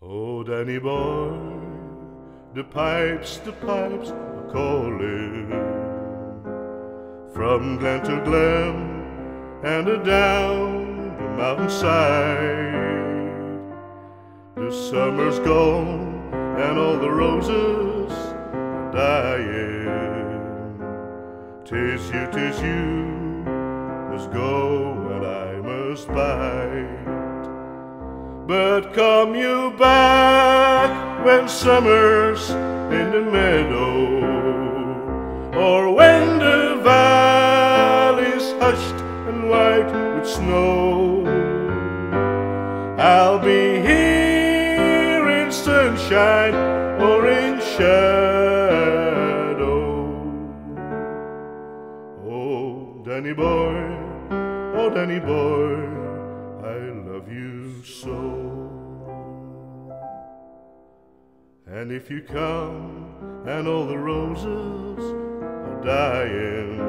Oh, Danny boy, the pipes, the pipes are calling from glen to glen and down the mountainside. The summer's gone and all the roses are dying. Tis you, tis you, must go and I must bide. But come you back when summer's in the meadow, or when the valley's hushed and white with snow. I'll be here in sunshine or in shadow. Oh, Danny boy, oh, Danny boy, I love you so. And if you come and all the roses are dying,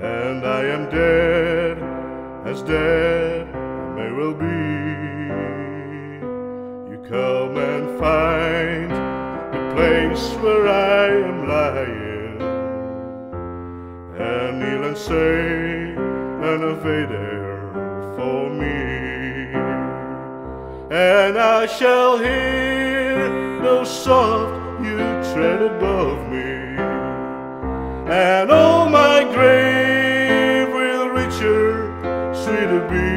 and I am dead, as dead I may well be, you come and find the place where I am lying, and kneel and say an Ave there for me, and I shall hear no soft you tread above me, and all my grave will richer, sweeter be,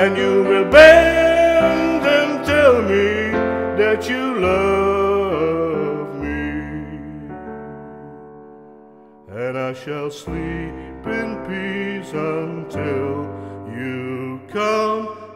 and you will bend and tell me that you love me, and I shall sleep in peace until you come